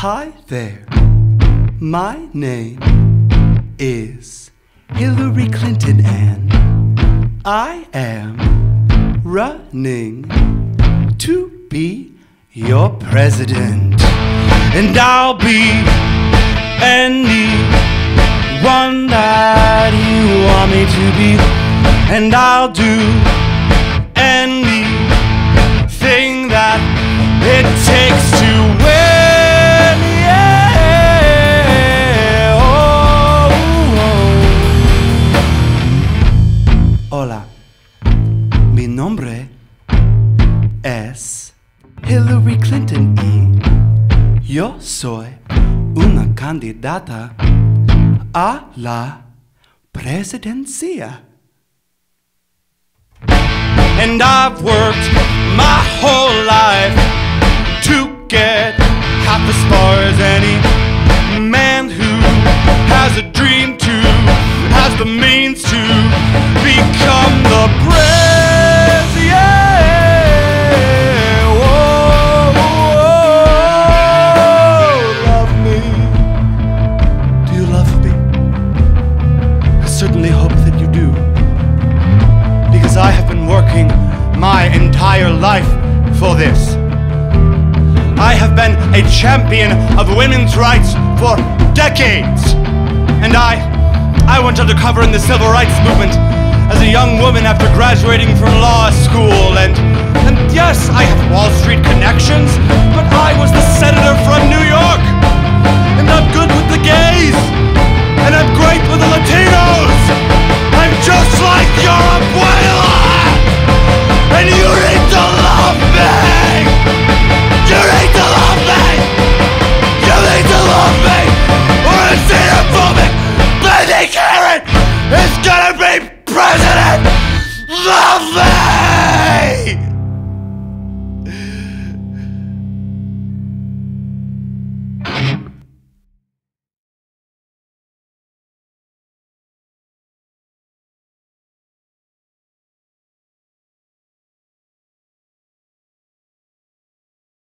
Hi there. My name is Hillary Clinton, and I am running to be your president. And I'll be anyone that you want me to be. And I'll do nombre es Hillary Clinton y yo soy una candidata a la presidencia. And I've worked my whole life to get half as far as any man who has a dream my entire life for this. I have been a champion of women's rights for decades. And I I went undercover in the civil rights movement as a young woman after graduating from law school and Karen is gonna be president. Love me.